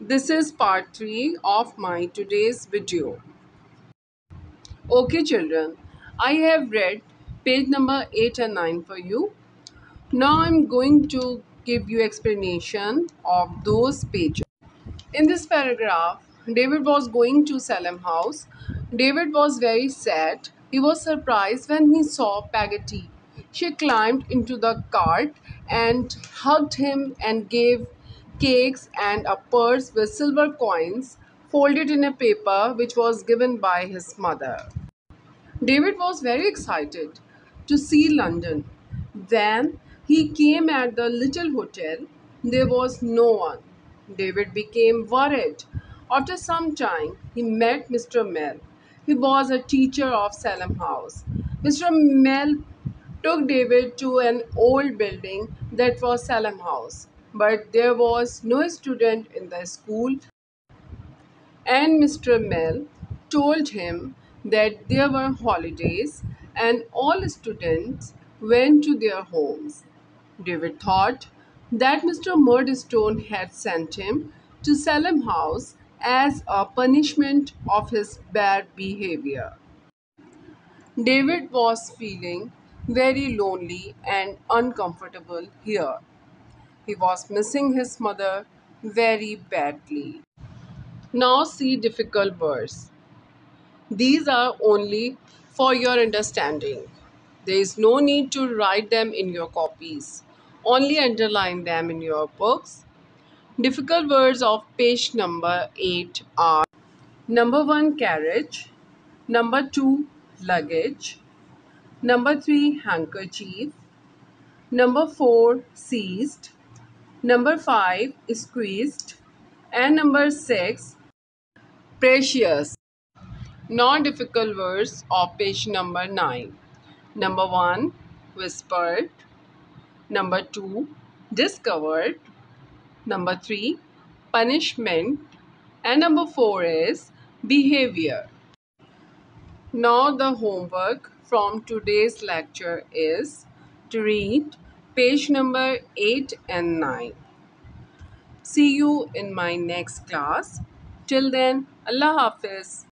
This is part 3 of my today's video. Okay children, I have read page number 8 and 9 for you. Now I'm going to give you explanation of those pages. In this paragraph, David was going to Salem House. David was very sad. He was surprised when he saw Peggotty. She climbed into the cart and hugged him and gave cakes and a purse with silver coins folded in a paper which was given by his mother. David was very excited to see London. When he came at the little hotel, there was no one. David became worried. After some time, he met Mr. Mell. He was a teacher of Salem House. Mr. Mell took David to an old building that was Salem House, but there was no student in the school, and Mr. Mell told him that there were holidays and all students went to their homes. David thought that Mr. Murdstone had sent him to Salem House as a punishment of his bad behavior. David was feeling very lonely and uncomfortable here. He was missing his mother very badly. Now see difficult words. These are only for your understanding. There is no need to write them in your copies. Only underline them in your books. Difficult words of page number 8 are Number 1 carriage, Number 2 luggage, Number 3 handkerchief, Number 4 seized, Number 5 squeezed, and Number 6 precious. Non-difficult words of page number 9. Number 1. Whispered. Number 2. Discovered. Number 3. Punishment. And number 4 is behavior. Now the homework from today's lecture is to read page number 8 and 9. See you in my next class. Till then, Allah Hafiz.